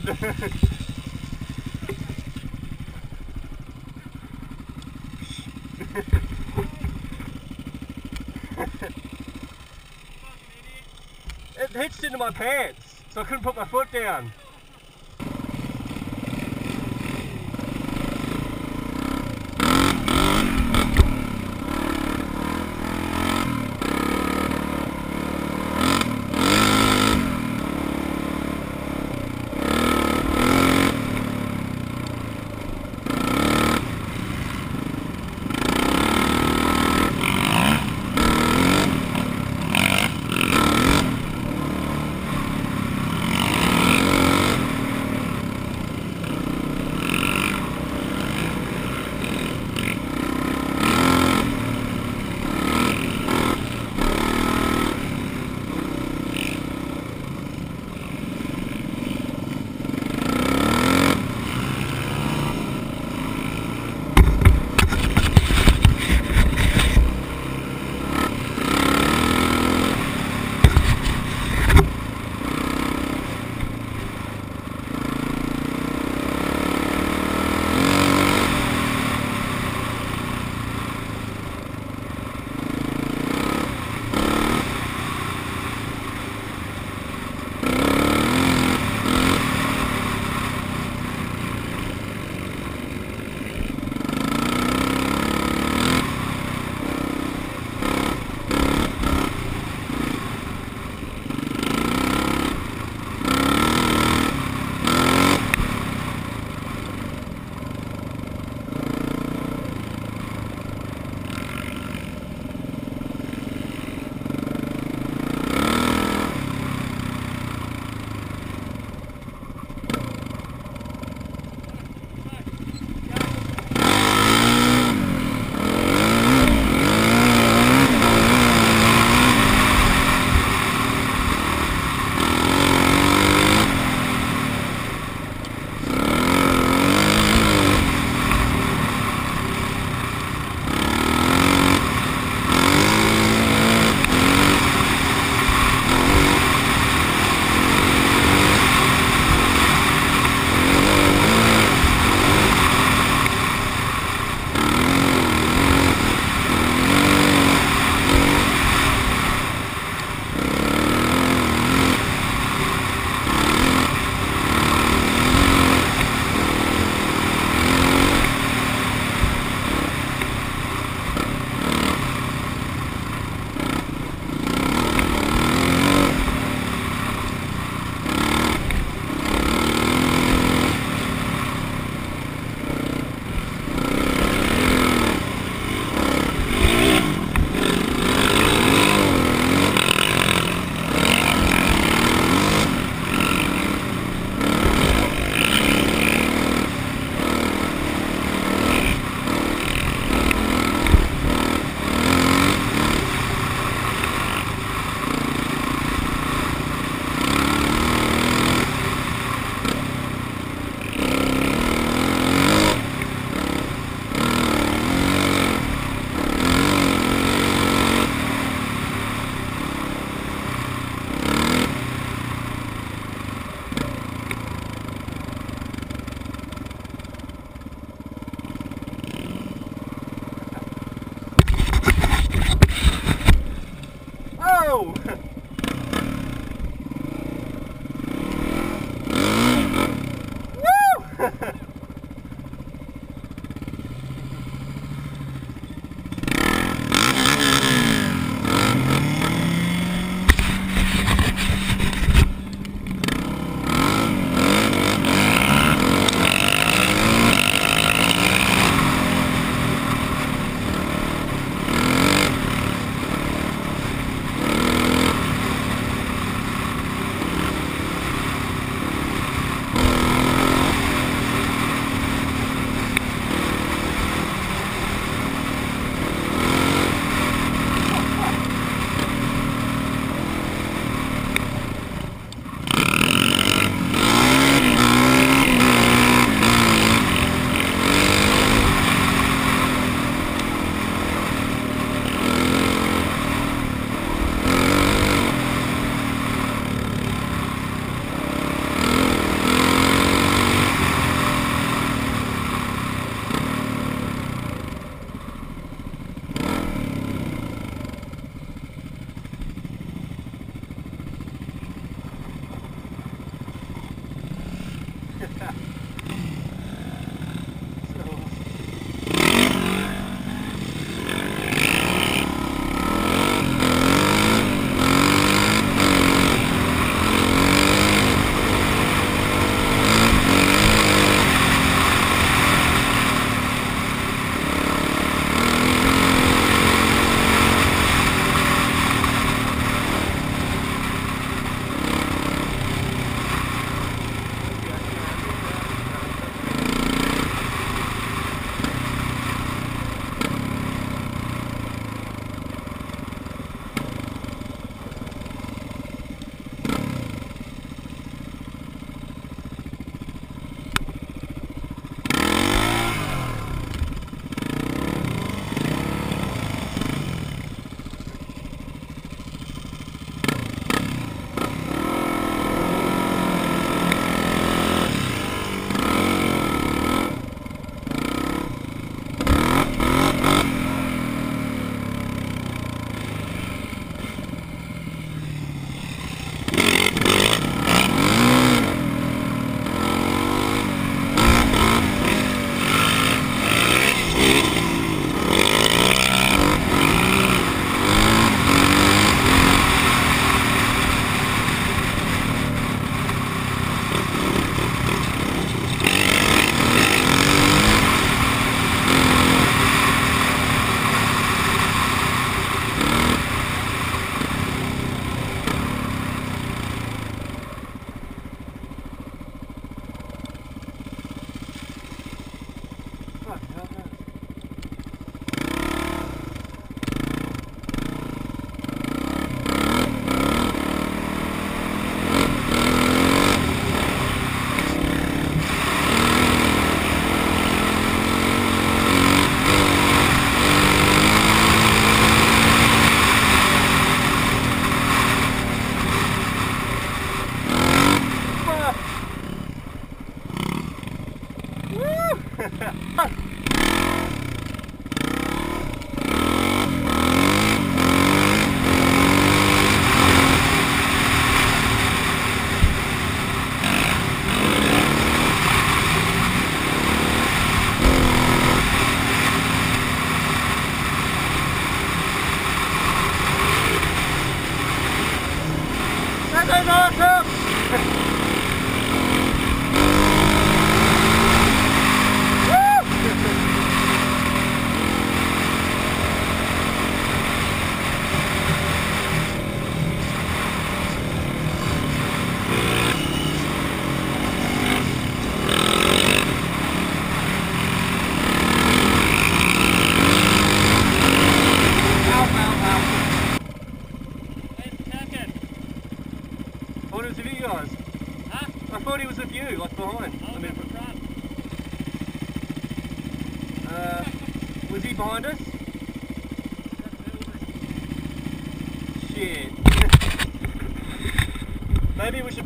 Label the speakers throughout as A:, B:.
A: foot. it hitched into my pants, so I couldn't put my foot down.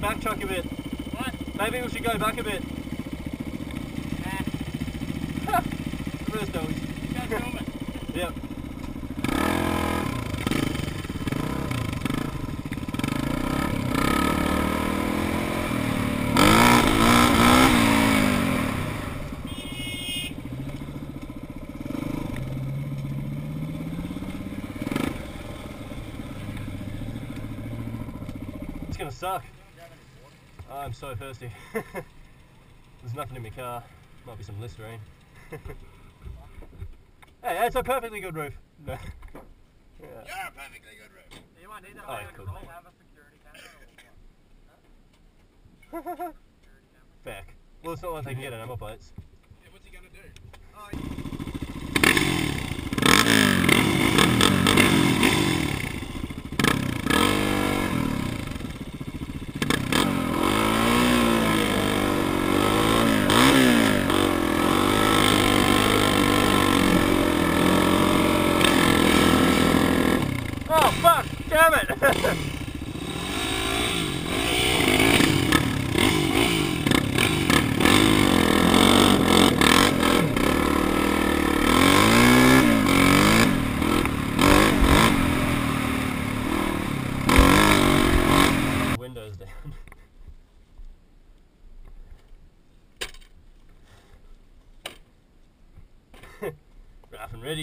A: Should backtrack a bit. What? Maybe we should go back a bit. Nah, dogs. Yep. It's gonna suck. I'm so thirsty. There's nothing in my car. Might be some Listerine. hey, it's a perfectly good roof. yeah. You're
B: a perfectly good roof.
C: You might need that Oh, way cool. on have a security
A: camera or what? Back. Well, it's not like they can get number plates.
B: Yeah, what's he gonna do?
C: Oh,
A: Oh, fuck! Damn it!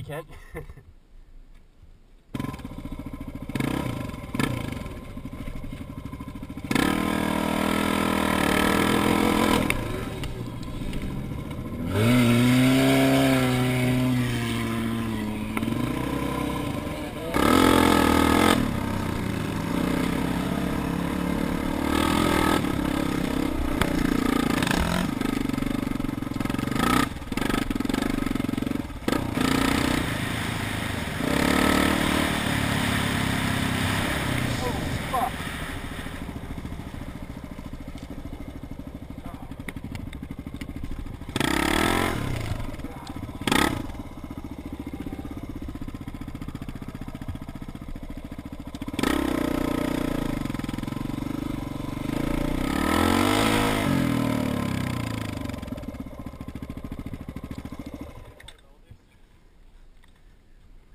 A: Rough and ready, Kent.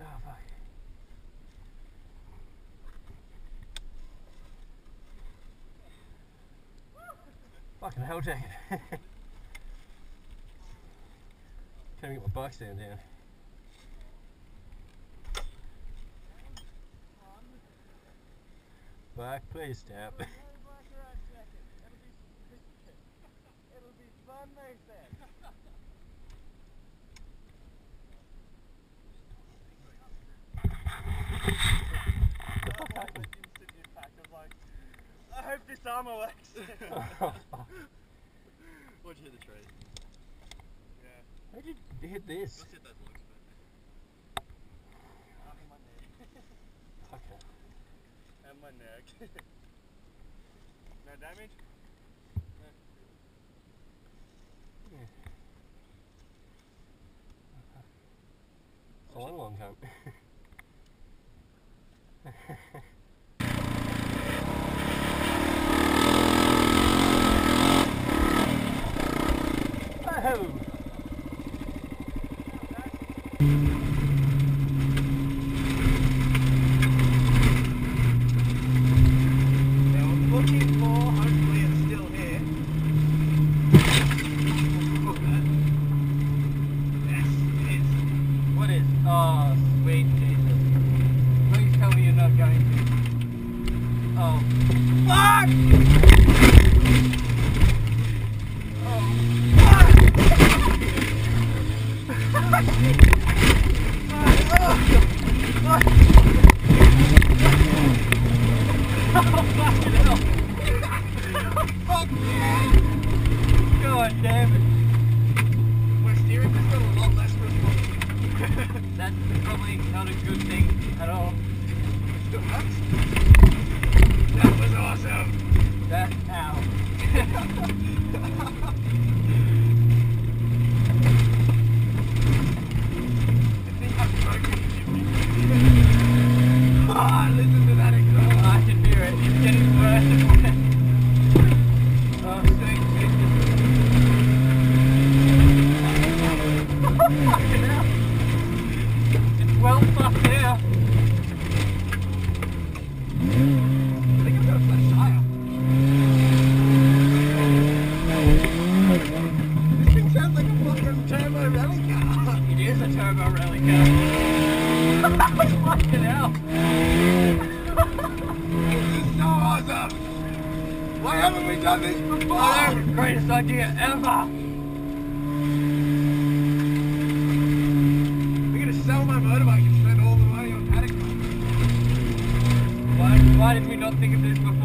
A: oh, fuck. Oh, fuck. Fucking hell, jacket. Can't even get my bike stand down. Bike, please stop.
C: I hope this armor works.
B: What'd you hit the tree?
C: yeah.
A: How'd you hit this? Let's
B: hit those looks,
C: I'm my neck.
A: Okay.
C: and my neck. no damage?
A: It's a long, long time.
D: is a turbo rally car. Fucking hell.
B: This is so awesome. Why haven't we done this before? Oh,
D: greatest idea ever.
B: We're gonna sell my motorbike and spend all the money on paddock
D: Why, why did we not think of this before?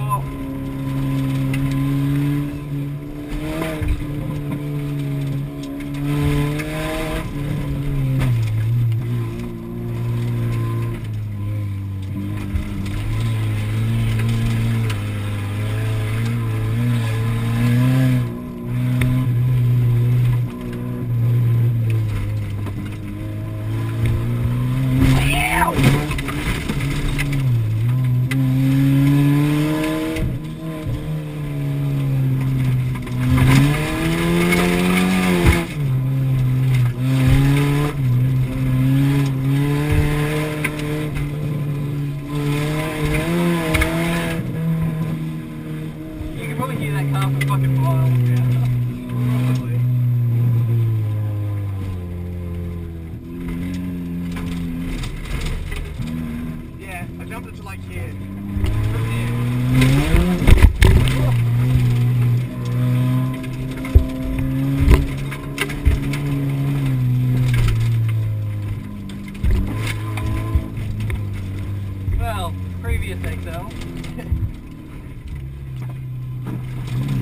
D: Well, preview thing though.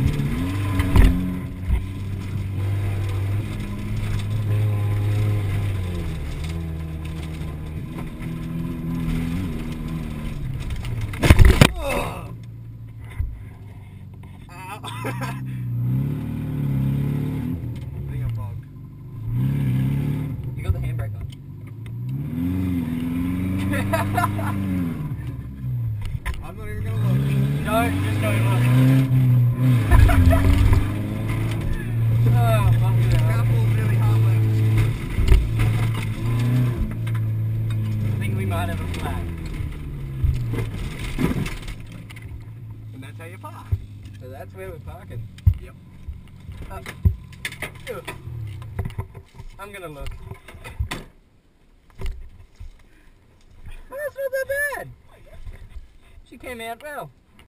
B: I'm not even going to look.
D: No, just don't look. oh, fuck it
B: really hot. I
D: think we might have a flag.
B: And that's how you park.
D: So that's where we're parking.
B: Yep.
D: I'm going to look. Oh, that's